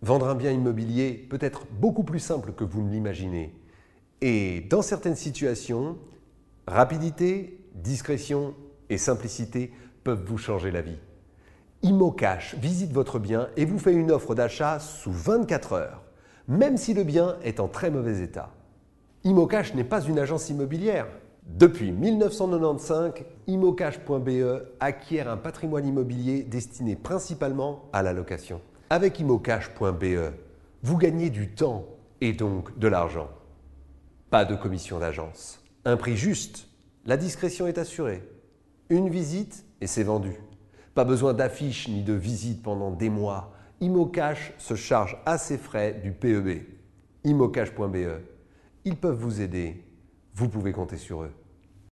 Vendre un bien immobilier peut être beaucoup plus simple que vous ne l'imaginez. Et dans certaines situations, rapidité, discrétion et simplicité peuvent vous changer la vie. ImoCash visite votre bien et vous fait une offre d'achat sous 24 heures, même si le bien est en très mauvais état. ImoCash n'est pas une agence immobilière. Depuis 1995, Imocash.be acquiert un patrimoine immobilier destiné principalement à la location. Avec Imocash.be, vous gagnez du temps et donc de l'argent. Pas de commission d'agence. Un prix juste. La discrétion est assurée. Une visite et c'est vendu. Pas besoin d'affiches ni de visites pendant des mois. Imocash se charge à ses frais du PEB. Imocash.be. Ils peuvent vous aider. Vous pouvez compter sur eux.